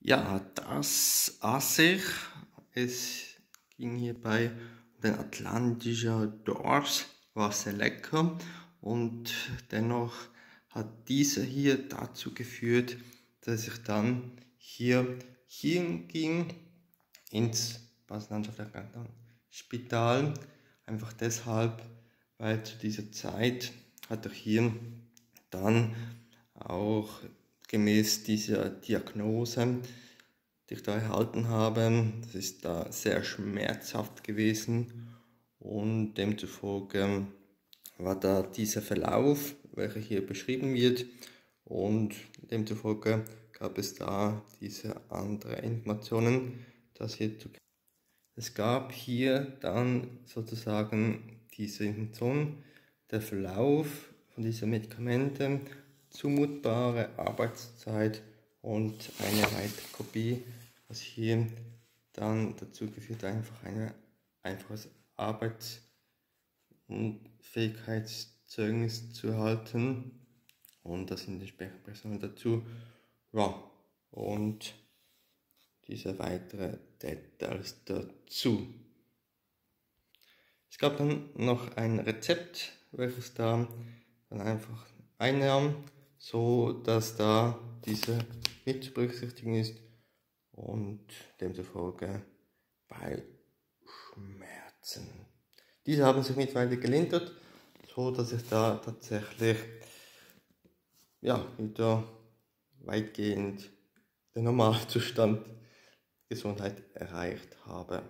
Ja, das aß ich. Es ging hierbei um den atlantischen Dorsch, war sehr lecker. Und dennoch hat dieser hier dazu geführt, dass ich dann hier hinging ins Spital, einfach deshalb, weil zu dieser Zeit hat er hier dann auch gemäß dieser Diagnose, die ich da erhalten habe. Das ist da sehr schmerzhaft gewesen und demzufolge war da dieser Verlauf, welcher hier beschrieben wird und demzufolge gab es da diese andere Informationen, das hier zu es gab hier dann sozusagen diese Information, der Verlauf von diesen Medikamenten zumutbare Arbeitszeit und eine weitere Kopie, was hier dann dazu geführt einfach ein einfaches Arbeitsunfähigkeitszeugnis zu erhalten und das sind die Sprechpersonen dazu. Ja, und diese weitere Details dazu. Es gab dann noch ein Rezept, welches da dann einfach einnahm so dass da diese mit zu berücksichtigen ist und demzufolge bei Schmerzen. Diese haben sich mittlerweile gelindert, so dass ich da tatsächlich ja, wieder weitgehend den Normalzustand Gesundheit erreicht habe.